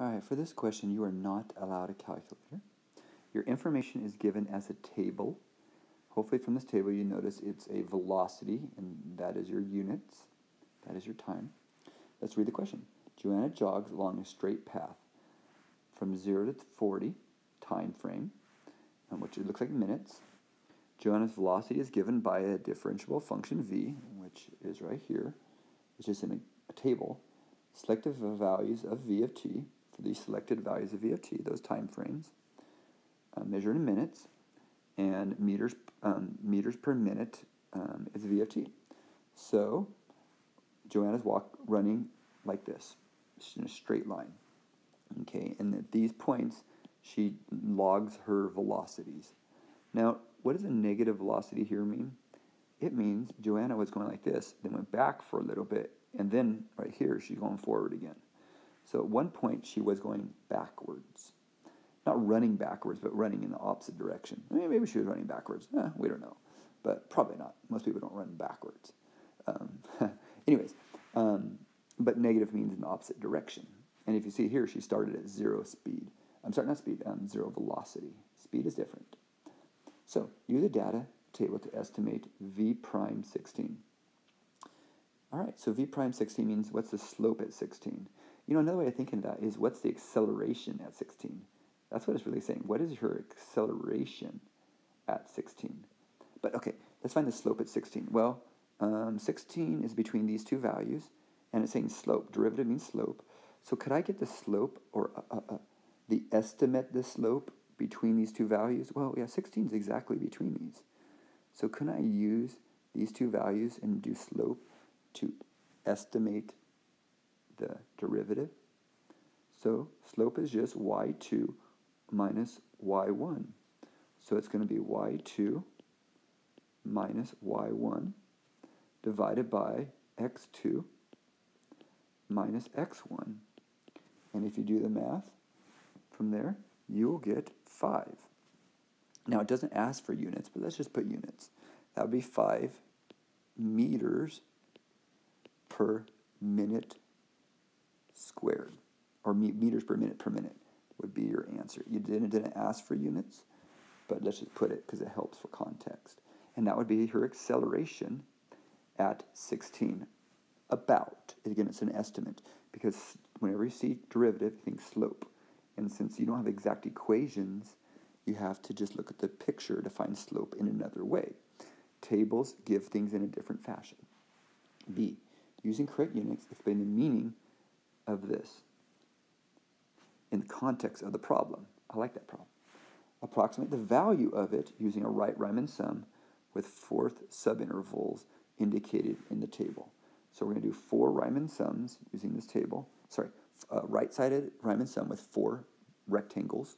All right, for this question, you are not allowed a calculator. Your information is given as a table. Hopefully from this table you notice it's a velocity, and that is your units. That is your time. Let's read the question. Joanna jogs along a straight path from 0 to 40 time frame, which it looks like minutes. Joanna's velocity is given by a differentiable function v, which is right here. It's just in a, a table. Select the values of v of t for the selected values of v of t, those time frames, uh, measured in minutes, and meters um, meters per minute um, is v of t. So Joanna's walk running like this, in a straight line. Okay, and at these points, she logs her velocities. Now, what does a negative velocity here mean? It means Joanna was going like this, then went back for a little bit, and then right here, she's going forward again. So at one point, she was going backwards. Not running backwards, but running in the opposite direction. I mean, maybe she was running backwards. Eh, we don't know. But probably not. Most people don't run backwards. Um, anyways, um, but negative means in the opposite direction. And if you see here, she started at zero speed. I'm sorry, not speed, um, zero velocity. Speed is different. So use a data table to estimate v prime 16. All right, so v prime 16 means what's the slope at 16? You know, another way of thinking that is what's the acceleration at 16? That's what it's really saying. What is her acceleration at 16? But okay, let's find the slope at 16. Well, um, 16 is between these two values, and it's saying slope. Derivative means slope. So could I get the slope or uh, uh, uh, the estimate the slope between these two values? Well, yeah, 16 is exactly between these. So can I use these two values and do slope to estimate the derivative. So slope is just y2 minus y1. So it's going to be y2 minus y1 divided by x2 minus x1. And if you do the math from there, you will get 5. Now it doesn't ask for units, but let's just put units. That would be 5 meters per minute squared, or meters per minute per minute would be your answer. You didn't, didn't ask for units, but let's just put it because it helps for context. And that would be her acceleration at 16. About, again, it's an estimate because whenever you see derivative, you think slope. And since you don't have exact equations, you have to just look at the picture to find slope in another way. Tables give things in a different fashion. B. Using correct units, explain the meaning of this in the context of the problem. I like that problem. Approximate the value of it using a right Riemann sum with fourth subintervals indicated in the table. So we're going to do four Riemann sums using this table. Sorry, uh, right-sided Riemann sum with four rectangles.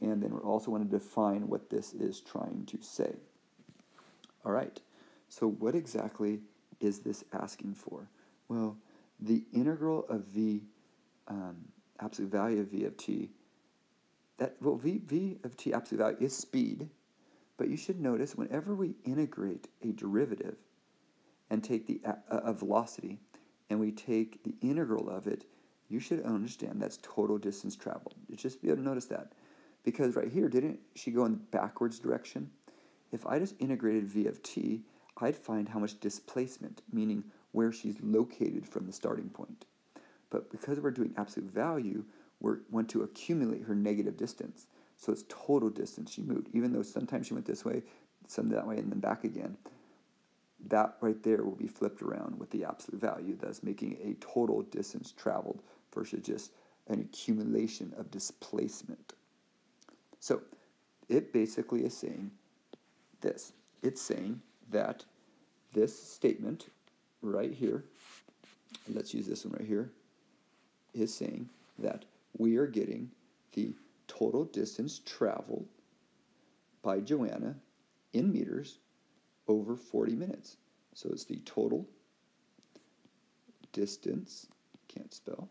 And then we also want to define what this is trying to say. All right, so what exactly is this asking for? Well, the integral of v, um, absolute value of v of t, that, well, v, v of t absolute value is speed, but you should notice whenever we integrate a derivative and take the uh, velocity and we take the integral of it, you should understand that's total distance traveled. You just be able to notice that. Because right here, didn't she go in the backwards direction? If I just integrated v of t, I'd find how much displacement, meaning where she's located from the starting point. But because we're doing absolute value, we want to accumulate her negative distance. So it's total distance she moved. Even though sometimes she went this way, some that way, and then back again, that right there will be flipped around with the absolute value, thus making a total distance traveled versus just an accumulation of displacement. So it basically is saying this. It's saying that this statement right here, let's use this one right here, is saying that we are getting the total distance traveled by Joanna in meters over 40 minutes. So it's the total distance, can't spell,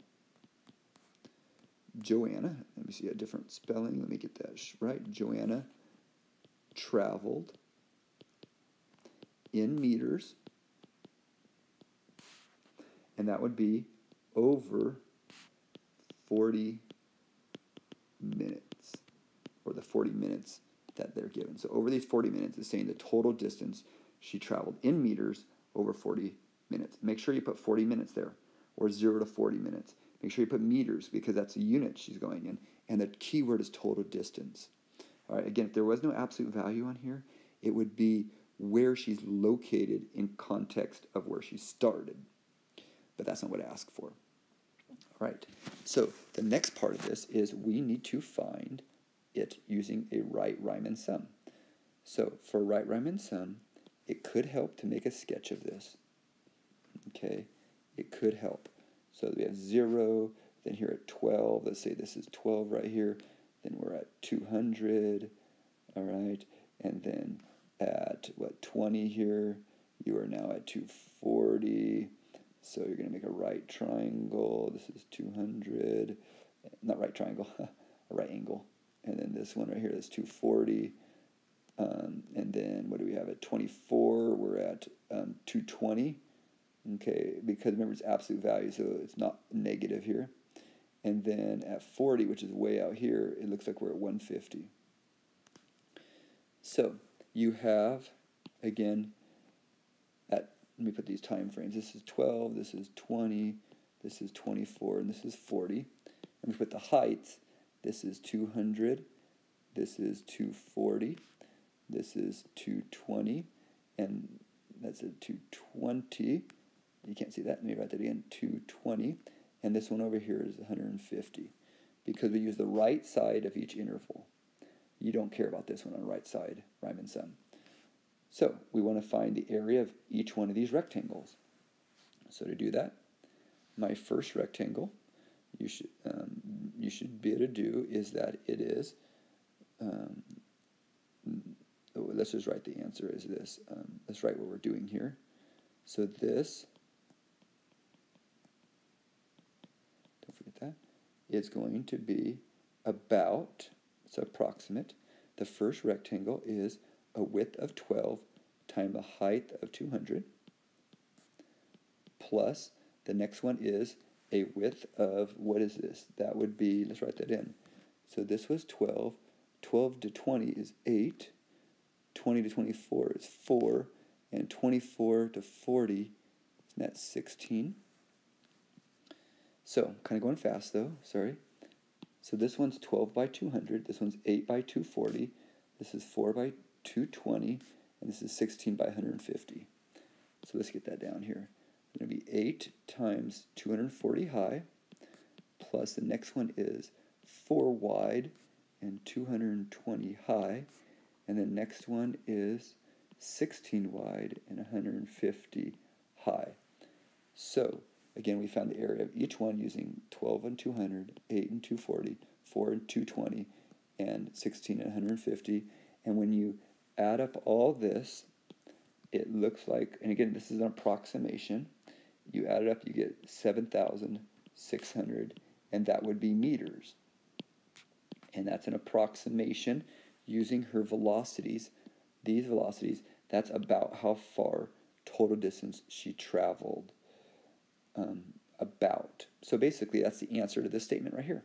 Joanna, let me see a different spelling, let me get that right. Joanna traveled in meters that would be over 40 minutes, or the 40 minutes that they're given. So over these 40 minutes, it's saying the total distance she traveled in meters over 40 minutes. Make sure you put 40 minutes there, or 0 to 40 minutes. Make sure you put meters because that's a unit she's going in. And the key word is total distance. All right, again, if there was no absolute value on here, it would be where she's located in context of where she started. But that's not what I asked for. All right, so the next part of this is we need to find it using a right Riemann sum. So for right Riemann sum, it could help to make a sketch of this. Okay, it could help. So we have 0, then here at 12, let's say this is 12 right here, then we're at 200, all right, and then at, what, 20 here, you are now at 240, so you're going to make a right triangle, this is 200, not right triangle, a right angle, and then this one right here is 240, um, and then what do we have at 24? We're at um, 220. Okay, because remember it's absolute value, so it's not negative here. And then at 40, which is way out here, it looks like we're at 150. So you have, again, let me put these time frames. This is 12, this is 20, this is 24, and this is 40. And we put the heights. This is 200, this is 240, this is 220, and that's a 220. You can't see that. Let me write that again. 220. And this one over here is 150 because we use the right side of each interval. You don't care about this one on the right side, Riemann sum. So we want to find the area of each one of these rectangles. So to do that, my first rectangle you should um, you should be able to do is that it is um, oh, let's just write the answer as this. Um, let's write what we're doing here. So this is going to be about, it's approximate, the first rectangle is a width of 12 times a height of 200 plus the next one is a width of, what is this? That would be, let's write that in. So this was 12. 12 to 20 is 8. 20 to 24 is 4. And 24 to 40, isn't that 16? So, kind of going fast though, sorry. So this one's 12 by 200, this one's 8 by 240, this is 4 by 220, and this is 16 by 150. So let's get that down here. It's going to be 8 times 240 high, plus the next one is 4 wide and 220 high, and the next one is 16 wide and 150 high. So Again, we found the area of each one using 12 and 200, 8 and 240, 4 and 220, and 16 and 150. And when you add up all this, it looks like, and again, this is an approximation. You add it up, you get 7,600, and that would be meters. And that's an approximation using her velocities. These velocities, that's about how far total distance she traveled um, about. So basically, that's the answer to this statement right here.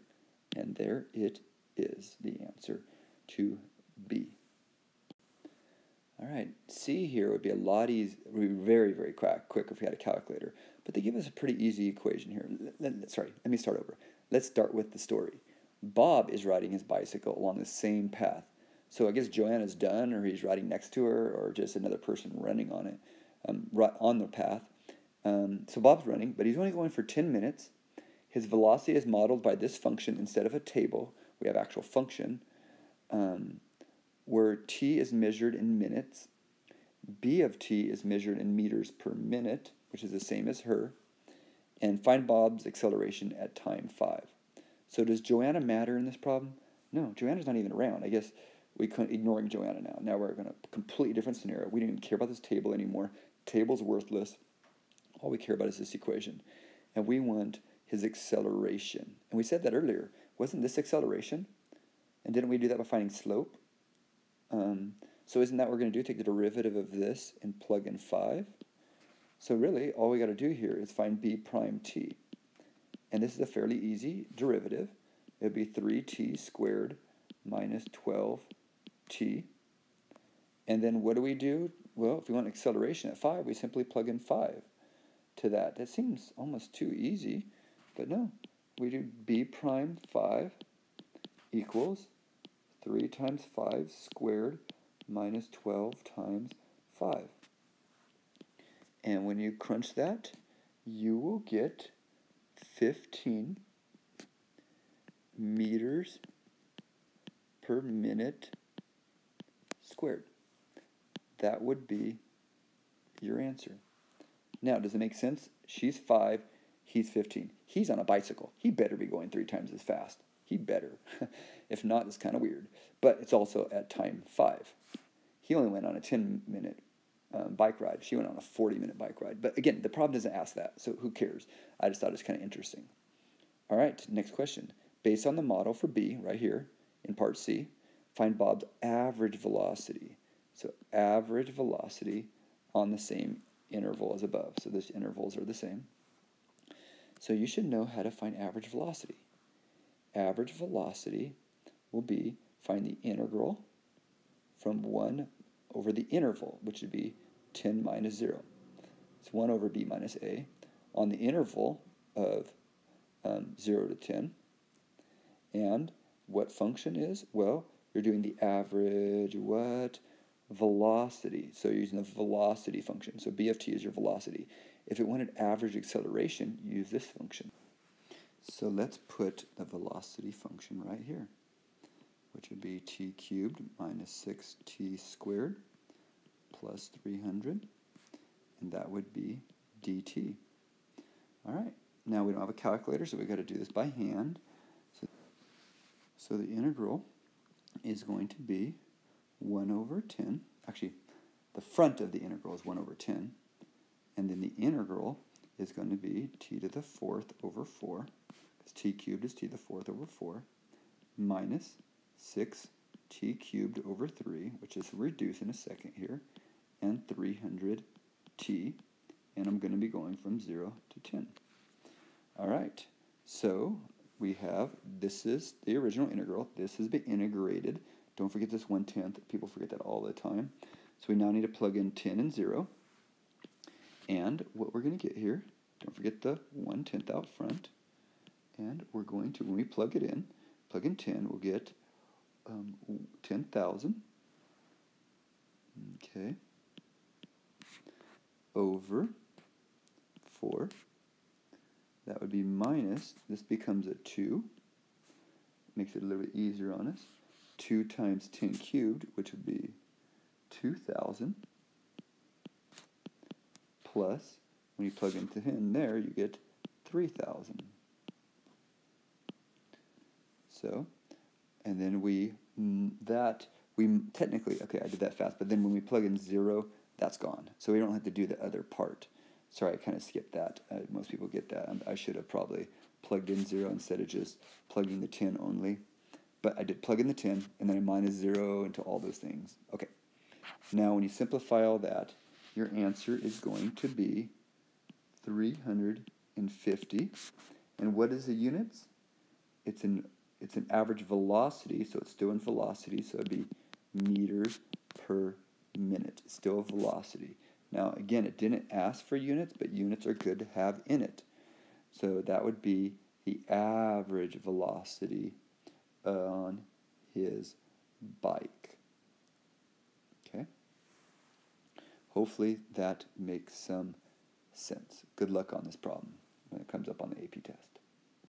And there it is, the answer to B. All right, C here would be a lot easier, would be very, very quick if we had a calculator. But they give us a pretty easy equation here. Let, Sorry, let me start over. Let's start with the story. Bob is riding his bicycle along the same path. So I guess Joanna's done, or he's riding next to her, or just another person running on it, um, right on the path. Um, so Bob's running, but he's only going for 10 minutes. His velocity is modeled by this function instead of a table. We have actual function um, where t is measured in minutes. b of t is measured in meters per minute, which is the same as her. And find Bob's acceleration at time 5. So does Joanna matter in this problem? No, Joanna's not even around. I guess we couldn't ignoring Joanna now. Now we're in a completely different scenario. We don't even care about this table anymore. Table's worthless. All we care about is this equation. And we want his acceleration. And we said that earlier. Wasn't this acceleration? And didn't we do that by finding slope? Um, so isn't that what we're going to do? Take the derivative of this and plug in 5. So really, all we got to do here is find b prime t. And this is a fairly easy derivative. It would be 3t squared minus 12t. And then what do we do? Well, if we want acceleration at 5, we simply plug in 5 to that. That seems almost too easy, but no. We do b prime 5 equals 3 times 5 squared minus 12 times 5. And when you crunch that, you will get 15 meters per minute squared. That would be your answer. Now, does it make sense? She's 5, he's 15. He's on a bicycle. He better be going three times as fast. He better. if not, it's kind of weird. But it's also at time 5. He only went on a 10 minute um, bike ride. She went on a 40 minute bike ride. But again, the problem doesn't ask that, so who cares? I just thought it was kind of interesting. All right, next question. Based on the model for B right here in part C, find Bob's average velocity. So average velocity on the same interval as above. So those intervals are the same. So you should know how to find average velocity. Average velocity will be find the integral from 1 over the interval, which would be 10 minus 0. It's 1 over b minus a on the interval of um, 0 to 10. And what function is? Well, you're doing the average what? Velocity. So you're using the velocity function. So b of t is your velocity. If it wanted average acceleration, use this function. So let's put the velocity function right here, which would be t cubed minus 6t squared plus 300, and that would be dt. All right, now we don't have a calculator, so we've got to do this by hand. So, so the integral is going to be 1 over 10. Actually, the front of the integral is 1 over 10. And then the integral is going to be t to the fourth over 4, because t cubed is t to the fourth over 4, minus 6 t cubed over 3, which is reduced in a second here, and 300t, and I'm going to be going from 0 to 10. All right, so we have, this is the original integral. This has been integrated. Don't forget this 1 tenth. People forget that all the time. So we now need to plug in 10 and 0. And what we're going to get here, don't forget the 1 tenth out front. And we're going to, when we plug it in, plug in 10, we'll get um, 10,000. Okay. Over 4. That would be minus, this becomes a 2. Makes it a little bit easier on us. 2 times 10 cubed, which would be 2,000 plus, when you plug into in there, you get 3,000. So, and then we, that, we technically, okay, I did that fast, but then when we plug in 0, that's gone. So we don't have to do the other part. Sorry, I kind of skipped that. Uh, most people get that. I should have probably plugged in 0 instead of just plugging the 10 only. But I did plug in the 10, and then I minus 0 into all those things. Okay. Now, when you simplify all that, your answer is going to be 350. And what is the units? It's an it's an average velocity, so it's still in velocity, so it'd be meters per minute. It's still a velocity. Now, again, it didn't ask for units, but units are good to have in it. So that would be the average velocity on his bike. Okay? Hopefully that makes some sense. Good luck on this problem when it comes up on the AP test.